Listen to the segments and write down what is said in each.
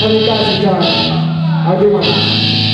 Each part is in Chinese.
100,000 yards. I'll do my best.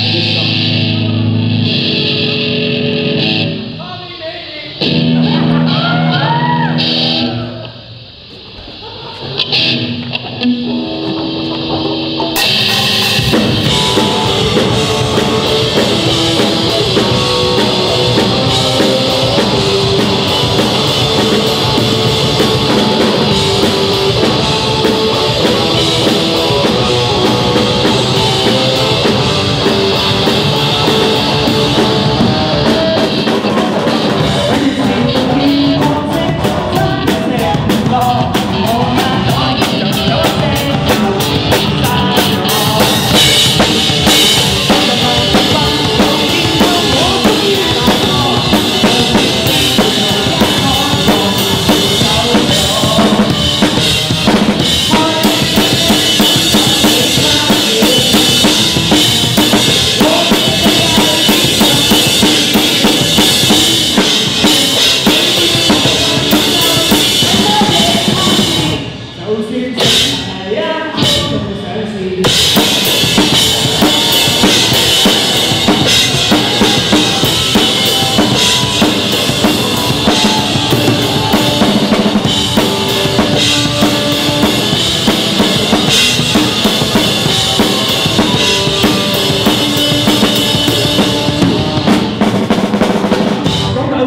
当太阳，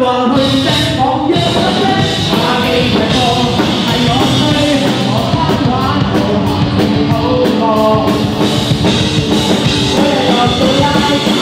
话去听。Yeah.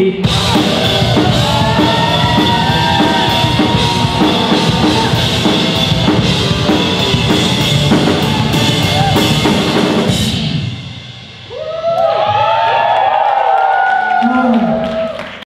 see